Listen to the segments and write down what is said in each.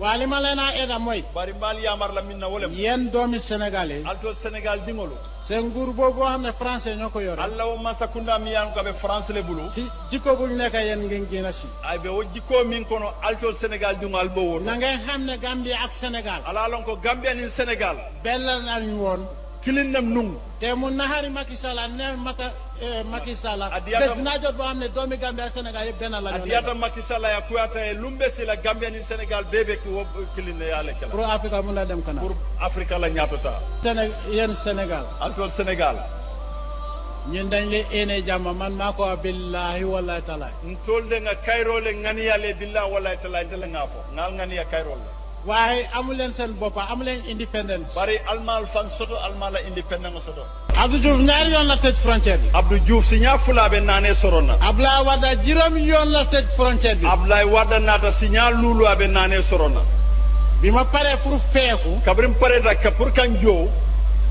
waa li ma leen a eda mooy bari mbaal yaamar la min na wolem yéen doomi Sénégal yi alto sénégal dingolu seen nguur boobu boo xam ne français ñoo ko yore alla wo mansa kunda mi yaan ko aɓe france le bulu si jikko bu ñu nekk yéen ngeen gën a si ay ɓe wo jikkoo min kono alto sénégal dingo albo woto na ngeen xam ne Gambie ak Sénégal ala lon ko gambia nin sénégal bellal nañu woon kilin nam nungu te mu naxari Macky Sall a neex Maka eh, Macky Sall a Adiyata- bés dinaa jot boo xam ne doomi Gambie ak Sénégal yëpp benn la ñu nekk adiyata Macky Sall ya kuyata e lumbe sila Gambia ni Sénégal bébé ki wo kilin ne yale kala pour Afrique mun la dem kanam pour Afrique la ñaatota Séné yéen Sénégal antol Sénégal ñun dañ leen éene jàmm man maa ko wax billaahi wallaahi taala ntolde nga kayrole nganiyale billah wallahi tala ndela nga fo ngal nganiya kayrole waaye amu leen seen boppa amu leen indépendance. bari almaal fan soto almaal la indépendant nga soto. Abdou Diouf ñaari yoon la tëj frontière bi. Abdou Diouf si ñaar fulaabe naanee soroon na. Ablaye Wade juróom yoon la tëj frontière bi. Ablaye Wade naata si ñaar luuluwaabe naanee soroon na. bi ma paree pour feeku. kabrim pare dak pour kan joo.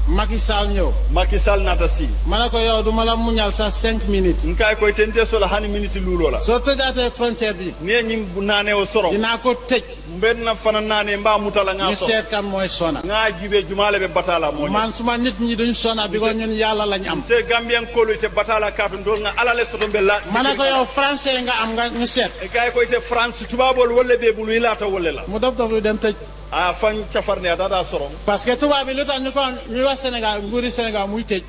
Macky Sall ñëw. Macky Sall naata si. ma ne ko yow du ma la muñal sax cinq minutes. n kaay koy tente solo xani minutes luuloo la. soo tëjaatee frontière bi. nee ñi naanee o soro. dinaa ko tëj. mbenna fana naane mba mutala nga ñu so seet kan mooy sona nga jibe jumale be batala mo man suma nit ñi duñ sona bi ko ñun yàlla lañ am te gambian kolu te batala katu ndol nga ala le soto be la ma ne ko yow français nga am nga ñu seet e kay koy te france tubabol wolle be bulu ilata wolle la mu dof dof lu dem tëj a fan cafarne a dada soron parce que tubaab bi lu tax ñu ko ñu wax Sénégal nguuri Sénégal muy tëj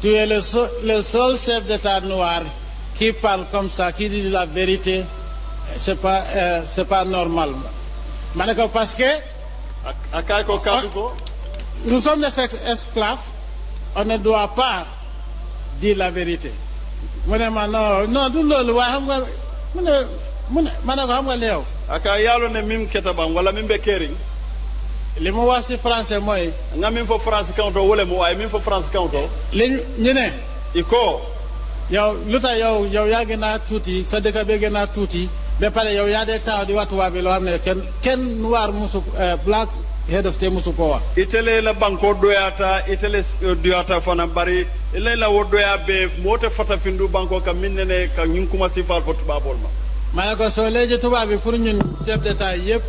Tu es le seul, le seul chef d'État noir qui parle comme ça, qui dit la vérité. C'est pas, euh, c'est pas normal. ma ne ko parce que. ak ak kaay ko kàddu ko. nous sommes des esclaves on ne doit pas dire la vérité mu ne ma non non du loolu waaye xam nga mu ne mu ne ma ne ko xam nga léew. ak yàlla ne mim ketabam wala mim be keering. li mu wax si français mooy. nga min fo france kanto wole mo ay min fo france kanto li ñu ne i ko yow lu tax yow yow yaa gën a tuuti sa dëkk bee gën a tuuti ba pare yow yaa dee taxaw di wax tubaab bi loo xam ne kenn kenn noir musu eh, black head of te musu ko wax itele la banko doyata itele eh, doyata fana bari ile la wo doya be mote fata findu banko ka minnene ka ñun kuma si fal fo tubabol ma ma ne ko soo léegi tubaab bi pour ñun chef d'état yëpp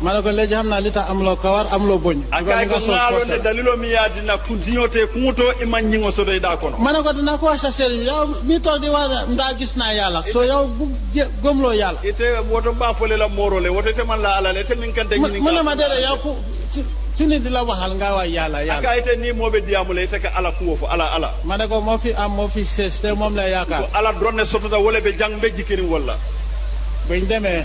ma ne ko léegi xam naa li tax amuloo kawar amuloo boñ. a kaay ko ŋaaloon ne daliloo mi yaa dina kun si ñoo tee kungo too i ma ñingo soto i daa kono. ma ne ko dina ko wax sa sëriñ yow mi toog di wax ndaa gis naa yàlla. soo yow bu jë gëmloo yàlla. ite woto baa fole la mooro le woto te man la ala le te min kante. ñu ni mu ne ma déedéet yow ku su nit di la waxal nga waay yàlla yàlla. a kaay ite nii moo bɛ diyaamu la ite ka ala kuwo fo ala ala. ma ne ko moo fi am moo fi sees te moom la yaakaar. ala doon ne soto ta wala bɛ jàng bɛ jikiri wala. bañ demee.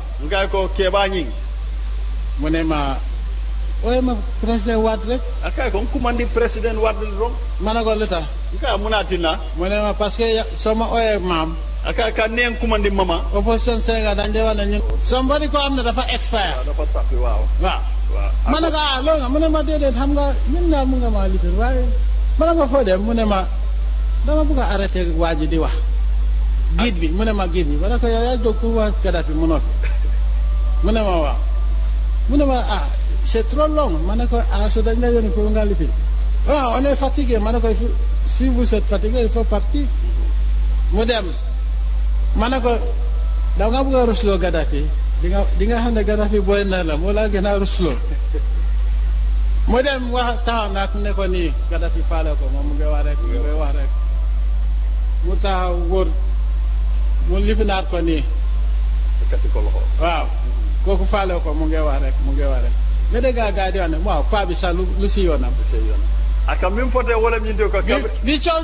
nga ko Kéba Ñing mu ne ma ooye ma président Wade rek a kay ko kumandi président Wade rom ma ne ko lu tax nga munatina mu ne ma parce que soo ma ooyee maam a kay ka neen kumandi mama opposition Sénégal dañ dee wax ne ñun somebody ko am ne dafa expire dafa sappi waaw waaw ma ne ko ah loolu nga mu ne ma déedéet xam nga ñun daal mu nga maa lifin waaye ma ne ko foo dem mu ne ma dama bëgg a arrêté waa ji di wax. guide bi mu ne ma guide bi ma ne ko yow yaa jóg pour wax Kadhafi mu noppi mu ne ma waaw mu ne ma ah c'est trop long ma ne ko ah su dañ la yónni pour nga lifin waaw on est fatigué ma ne ko si vous êtes fatigué il faut partir mu dem. ma ne ko da nga bëgg a rusloo Gaddafi di nga di nga xam ne Gaddafi booy na la moo laa gën a rusloo mu dem wax taxaw nag ne ko nii Gaddafi faale ko moom mu ngi wax rek mu ngi wax rek mu taxaw wóor mu lifinaat ko nii kati ko loxo waaw kooku faale ko mu ngi wax rek mu ngi wax rek nga dégg gaa gaa di wax ne waaw paa bi sax lu lu si yoonam te yoon aka min fote wala min de ko bi bi coow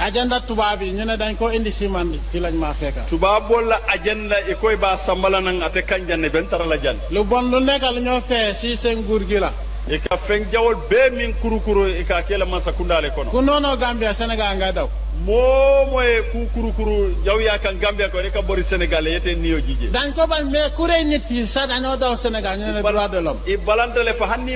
agenda tubaab yi ñu ne dañ ko indi si man fi lañ maa fekka tubaab bol la agenda i koy ba sambala nang ate kan janne ben tara la jan lu bon lu nekkal ñoo fee si seen nguur gi la i ka feng jawol bee min kurukuru i ka kela mansa kundaale kono ku noonoo Gambia Sénégal nga daw moo moye ku kurukuru jaw yaa kan Gambia ko ne ka bori Sénégal yete niyo jije dañ ko bañ mais ku rey nit fii sax dañoo daw Sénégal ñu ne droit de l'homme i balantale fa hanni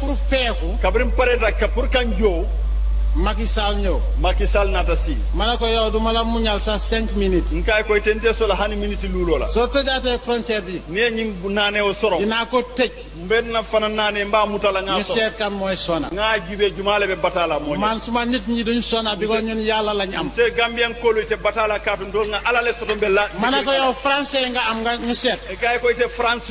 pour feeku. kabrim pare da ka pour kan joo. Macky Sall ñëw. Macky Sall naata si. ma ne ko yow du ma la muñal sax cinq minutes. n kaay koy tente solo xani minutes luuloo la. soo tëjaatee frontière bi. nee ñi naanee o soro. dinaa ko tëj. mbenn na fana naanee mbaa muta la. ngaa soro ñu seet kan mooy sona. ngaa jibee jumaale be bataala moo man suma nit ñi duñ sona bi ko ñun yàlla lañ am. te Gambien kóolu te bataala kaatu ndool nga alale soto mbe la. ma ne ko yow français nga am nga ñu seet. kaay koy te France.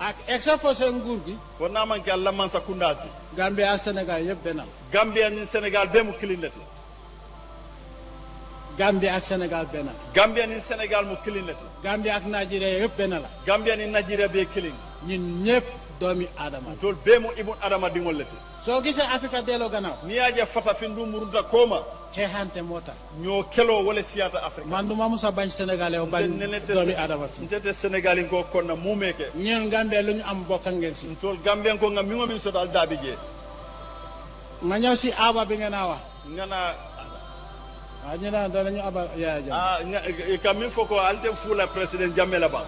ak exa fo seen nguur gi ko na man ke alla man sa kundati Gambia ak Sénégal yëpp benn la gambia ni sénégal be mu kilinati Gambia ak Sénégal benn la gambia ni sénégal mu kilinati Gambia ak Nigeria yëpp benn la gambia ni nigeria be kilin ñun ñëpp doomi aadama la tol be mu ibun adama dingol lati soo gisee Afrika delloo gannaaw ni yaje fata findu murunta koma xeexante moo tax ñoo keloo wala siyata afrique man duma musa bañ sénégalais o bañ doomi adama fi ntete sénégalais ko konna mumeke ñeen gambie lu ñu am bokk ngeen si ntol gambien ko nga mi ngo min sotal daabi jee ma ñëw si aba bi nga naa wax nga naa ah ñu naan danañu aba yaaya jam ah nga eh, ka min fo ko alte fuula président jamme la ba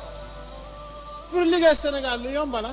pour liggéey sénégal lu yomba la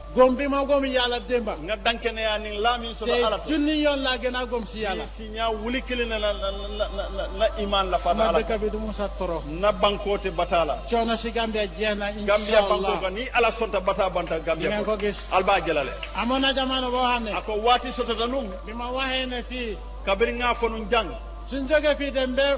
gom bi ma gom yàlla démba nga danke ne yaa ni laamin soto te ala to junni yoon laa gën a gom si yàlla si ñaa wuli kili na la la la la la iman la fata sama ala dëkk bi du musa toro na bankote batala coono si Gambia jeex na gambia incha banko allah ka ni ala sonta bata banta di gambia ngeen ko ko gis alba jalale amoon na jamono boo xam ne ako waati sotota num bi ma waxee ne fii kabiri nga fonu jang suñ jógee fii dem ba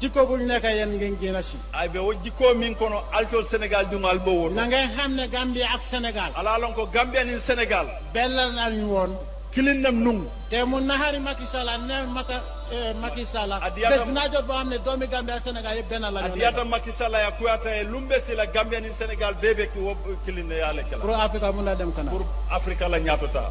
jikko bu ñu nekk yéen ngeen génn si. ay be wo jikko min kono altol Sénégal du ngal bo woon. na ngay xam ne Gambie ak Sénégal. ala lon ko Gambie ni Sénégal. benn nañu woon. kilin nam nungu. te mu naxari Macky Sall ne Maka eh, Macky Sall. adiyata bés dinaa jot boo xam ne doomi Gambie ak Sénégal yëpp benn la ñu. adiyata Macky Sall ya kuyata ye lumbe si la Gambie ni Sénégal bee bee ki wo kilin ne yaa lekk la. pour Afrique mun na dem kanam. pour Afrique la ñaato taa.